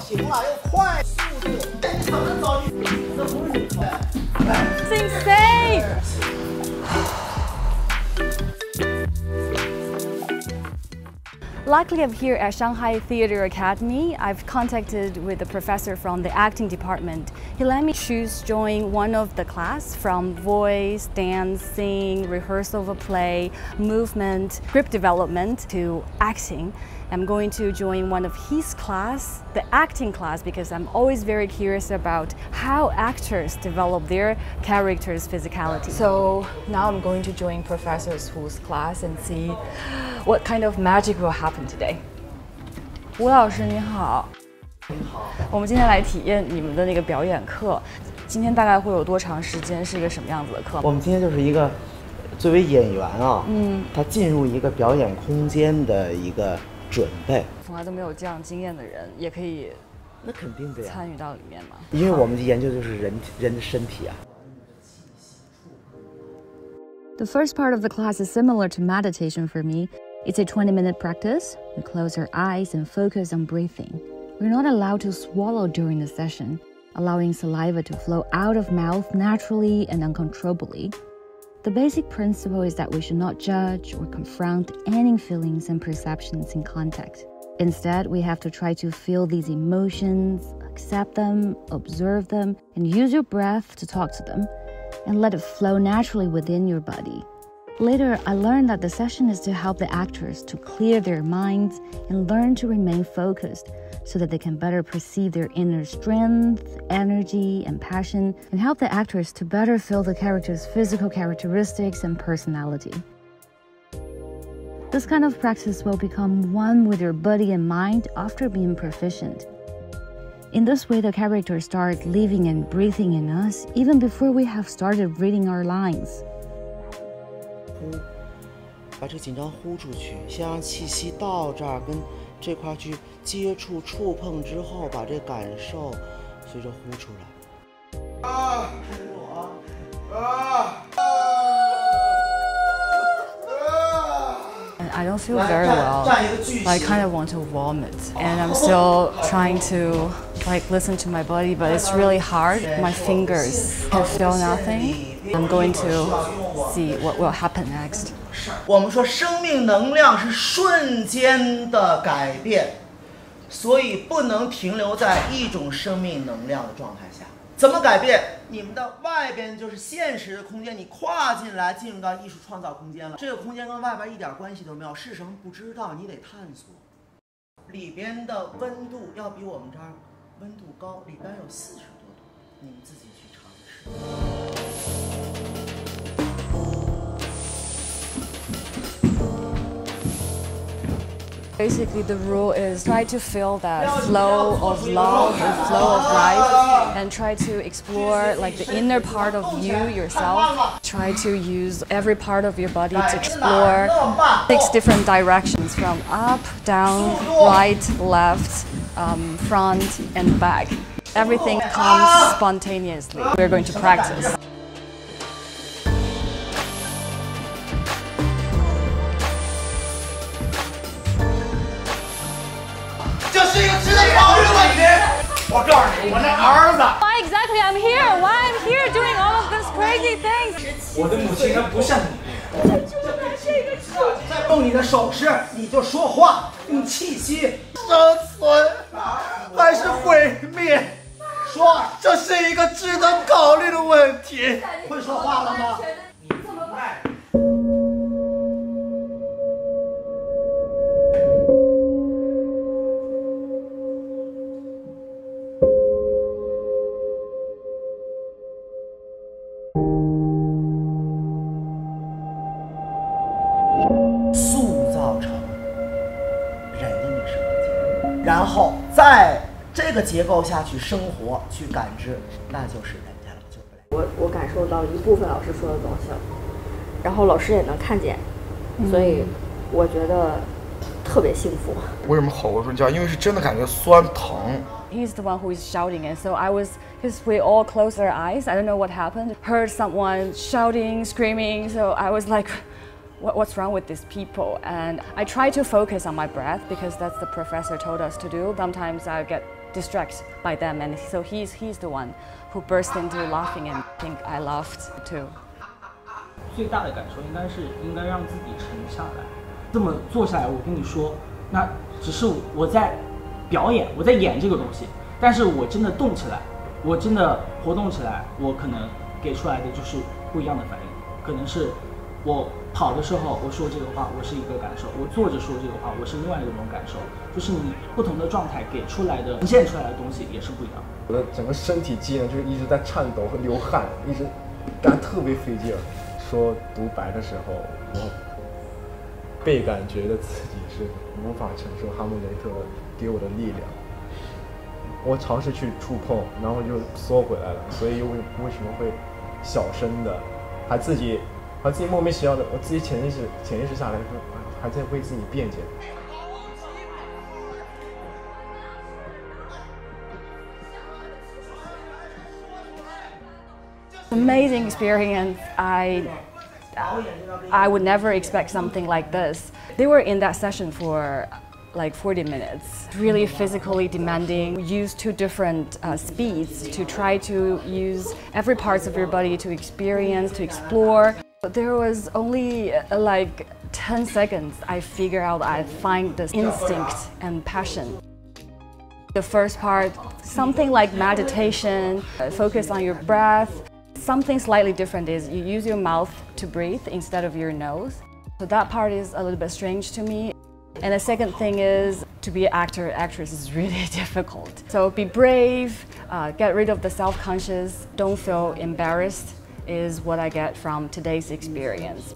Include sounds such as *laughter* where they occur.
行了，要快速度。你怎么走？你这不是快。 It's insane! Luckily, I'm here at Shanghai Theatre Academy. I've contacted with the professor from the acting department. He let me choose join one of the class from voice, dance, sing, rehearsal of a play, movement, script development to acting. I'm going to join one of his class, the acting class, because I'm always very curious about how actors develop their character's physicality. So now I'm going to join Professor Hu's class and see what kind of magic will happen today. 吴老师你好， 我们今天来体验你们的那个表演课。今天大概会有多长时间？是一个什么样子的课？我们今天就是一个作为演员啊，嗯，他进入一个表演空间的一个准备。从来都没有这样经验的人，也可以那肯定的呀，参与到里面吗？因为我们研究就是人人的身体啊。The first part of the class is similar to meditation for me. It's a 20 minute practice. We close our eyes and focus on breathing. We're not allowed to swallow during the session, allowing saliva to flow out of mouth naturally and uncontrollably. The basic principle is that we should not judge or confront any feelings and perceptions in contact. Instead, we have to try to feel these emotions, accept them, observe them, and use your breath to talk to them and let it flow naturally within your body. Later, I learned that the session is to help the actors to clear their minds and learn to remain focused so that they can better perceive their inner strength, energy, and passion, and help the actors to better feel the character's physical characteristics and personality. This kind of practice will become one with your body and mind after being proficient. In this way, the characters start living and breathing in us even before we have started reading our lines. 呼，把这个紧张呼出去，先让气息到这儿，跟这块儿去接触、触碰之后，把这感受随着呼出来。啊！撑住啊！啊！And I don't feel very well. I kind of want to vomit. And I'm still trying to like listen to my body, but it's really hard. My fingers can feel nothing. I'm going to see what will happen next. 我们说生命能量是瞬间的改变，所以不能停留在一种生命能量的状态下。怎么改变？你们的外边就是现实的空间，你跨进来，进入到艺术创造空间了。这个空间跟外边一点关系都没有，是什么不知道，你得探索。里边的温度要比我们这儿温度高，里边有四十多度，你们自己去尝试。Basically, the rule is try to feel that flow of love, and flow of life, and try to explore like the inner part of you yourself. Try to use every part of your body to explore six different directions from up, down, right, left, um, front, and back. Everything comes spontaneously. We're going to practice. 我告诉你，我那儿子。Why exactly I'm here? Why I'm here doing all of these crazy things? 我的母亲她不像你。再动你的手势，你就说话，用气息。生存还是毁灭？说，这是一个值得考虑的问题。会说话了吗？后在这个结构下去生活、去感知，那就是人家了，就不来。我我感受到一部分老师说的东西了，然后老师也能看见，所以我觉得特别幸福。为什么吼出叫？因为是真的感觉酸疼。He's the one who is shouting, and so I was, because we all closed our eyes. I don't know what happened. Heard someone shouting, screaming. So I was like, what's wrong with these people? And I try to focus on my breath because that's the professor told us to do. Sometimes I get distracted by them, and so he's he's the one who burst into laughing and think I laughed too. 最大的感受应该是应该让自己沉下来，这么坐下来，我跟你说，那只是我在表演，我在演这个东西，但是我真的动起来，我真的活动起来，我可能给出来的就是不一样的反应，可能是我 跑的时候我说这个话，我是一个感受；我坐着说这个话，我是另外一种感受，就是你不同的状态给出来的呈现出来的东西也是不一样。我的整个身体机能就是一直在颤抖和流汗，一直干特别费劲。说独白的时候，我倍感觉得自己是无法承受哈姆雷特给我的力量。我尝试去触碰，然后就缩回来了。所以为为什么会小声的，还自己 还自己莫名其妙的，我自己潜意识潜意识下来说，还在为自己辩解。Amazing experience. I I would never expect something like this. They were in that session for like 40 minutes. Really physically demanding. We used two different uh, speeds to try to use every parts of your body to experience, to explore. There was only uh, like 10 seconds I figured out I find this instinct and passion. The first part, something like meditation, focus on your breath, Something slightly different is you use your mouth to breathe instead of your nose. So that part is a little bit strange to me. And the second thing is to be an actor, actress is *laughs* really difficult. So be brave, uh, get rid of the self-conscious, don't feel embarrassed is what I get from today's experience.